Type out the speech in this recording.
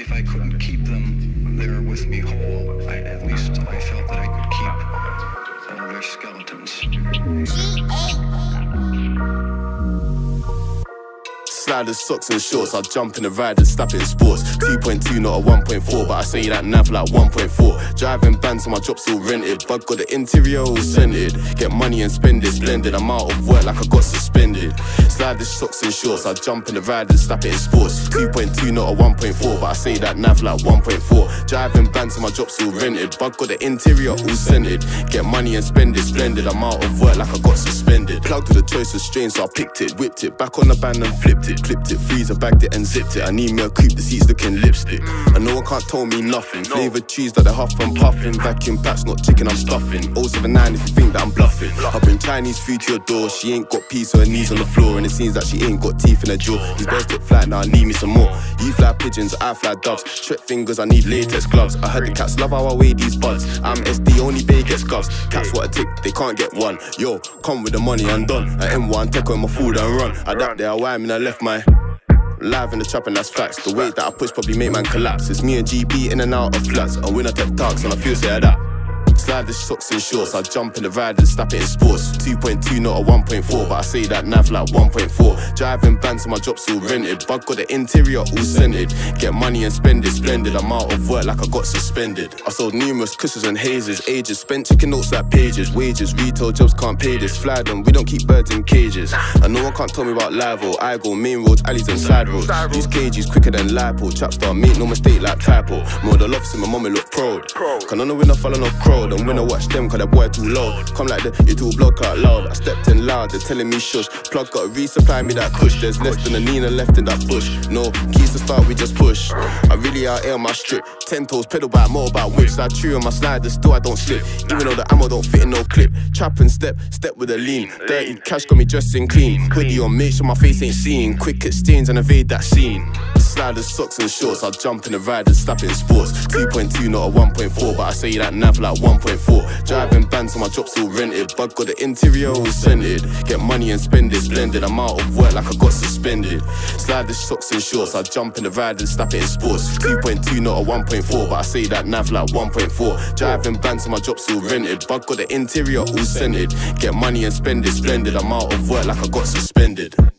if I couldn't keep them there with me whole, I, at least I felt that I could keep uh, their skeletons. Sliders, socks and shorts, I jump in the ride and stop it in sports. 2.2, not a 1.4, but I say that nav like 1.4. Driving bands, so my job's all rented. But got the interior all scented. Get money and spend it, splendid. I'm out of work like I got suspended. Sliders, socks and shorts, I jump in the ride and stop it in sports. 2.2, not a 1.4, but I say that nav like 1.4. Driving bands, so my job's all rented. But got the interior all scented. Get money and spend it, splendid. I'm out of work like I got suspended. Plugged to the choice of strains, so I picked it, whipped it, back on the band and flipped it clipped it, freezer bagged it and zipped it. I need me a coupe, the seats looking lipstick. Mm. And no one can't tell me nothing. Flavoured cheese that they huff and puffing. Vacuum packs, not chicken, I'm stuffing. 079 if you think that I'm bluffing. I bring Chinese food to your door. She ain't got peace, so her knees on the floor. And it seems that she ain't got teeth in her jaw. These birds get flat, now I need me some more. You fly pigeons, I fly doves. Shrek fingers, I need latex gloves. I heard the cats love how I weigh these buds. I'm mm. SD, only bay gets gloves. Cats mm. what I tick, they can't get one. Yo, come with the money, I'm done. I M1, take on my food and run. I dap there, I and I left my Live in the trap and that's facts. The weight that I push probably make man collapse. It's me and GB in and out of flats. And when I take talks and I feel say that. The socks and shorts, I jump in the ride and snap it in sports. 2.2, not a 1.4, but I say that nav like 1.4. Driving bands, my job's all rented. But got the interior all scented. Get money and spend it, splendid. I'm out of work like I got suspended. I sold numerous cushions and hazes, ages. Spent chicken notes like pages, wages. Retail jobs can't pay this. Fly them, we don't keep birds in cages. And no one can't tell me about live or I go main roads, alleys and side roads. These cages quicker than lipo. Trap star, make no mistake like typo. More the love, my mommy look proud. Can I know when I follow no crowd? When I watch them, cause that boy too low. Come like the, you too block out loud. I stepped in loud, they're telling me shush. Plug got resupply me that push. There's less than a Nina left in that bush. No keys to start, we just push. I really out here on my strip. Ten toes, pedal back, more about whips. I true on my sliders, still I don't slip. Even though the ammo don't fit in no clip. Trap and step, step with a lean. Dirty cash got me dressing clean. Hoodie on, make sure my face ain't seen. Quick exchange and evade that scene. Sliders, socks and shorts. I jump in the ride and stop in sports. 2.2, not a 1.4, but I say that nav like 1.4. Driving bands, on my job's all rented. But got the interior all scented. Get money and spend it, splendid. I'm out of work like I got suspended. Sliders, socks and shorts. I jump in the ride and stop it in sports. 2.2, not a 1.4, but I say that nav like 1.4. Driving bands, on my job's all rented. But got the interior all scented. Get money and spend it, splendid. I'm out of work like I got suspended.